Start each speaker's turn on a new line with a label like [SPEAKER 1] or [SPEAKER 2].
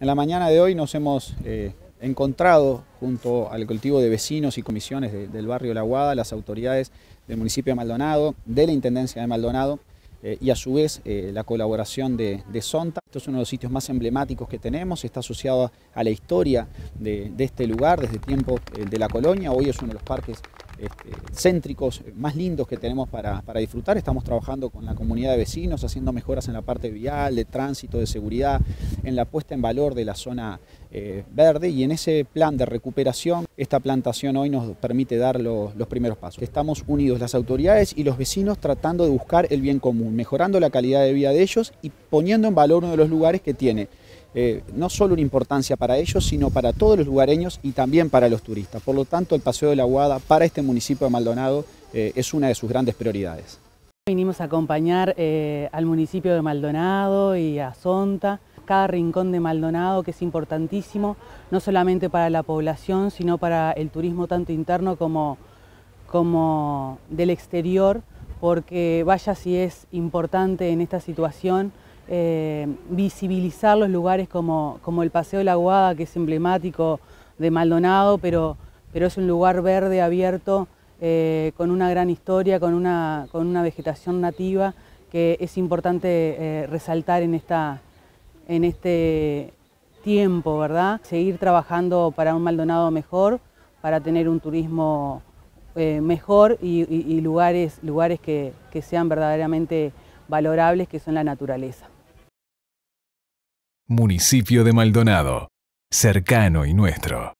[SPEAKER 1] En la mañana de hoy nos hemos eh, encontrado junto al colectivo de vecinos y comisiones del barrio La Guada, las autoridades del municipio de Maldonado, de la Intendencia de Maldonado, eh, y a su vez eh, la colaboración de, Sonta. Esto es uno de los sitios más emblemáticos que tenemos, está asociado a la historia de, de este lugar desde tiempo de la colonia, hoy es uno de los parques este, céntricos más lindos que tenemos para, disfrutar. Estamos trabajando con la comunidad de vecinos, haciendo mejoras en la parte vial, de tránsito, de seguridad, en la puesta en valor de la zona eh, verde y en ese plan de recuperación, esta plantación hoy nos permite dar los primeros pasos. Estamos unidos las autoridades y los vecinos tratando de buscar el bien común, mejorando la calidad de vida de ellos y poniendo en valor uno de los lugares que tiene eh, no solo una importancia para ellos, sino para todos los lugareños y también para los turistas. Por lo tanto, el Paseo de la Guada para este municipio de Maldonado eh, es una de sus grandes prioridades.
[SPEAKER 2] Vinimos a acompañar eh, al municipio de Maldonado y a Sonta, cada rincón de Maldonado que es importantísimo, no solamente para la población, sino para el turismo tanto interno como, como del exterior, porque vaya si es importante en esta situación eh, visibilizar los lugares como, el Paseo de la Guada, que es emblemático de Maldonado, pero, pero es un lugar verde, abierto, eh, con una gran historia, con una, con una, vegetación nativa que es importante eh, resaltar en, esta, en este tiempo, ¿verdad? Seguir trabajando para un Maldonado mejor, para tener un turismo mejor y, lugares, lugares que sean verdaderamente valorables, que son la naturaleza.
[SPEAKER 3] Municipio de Maldonado, cercano y nuestro.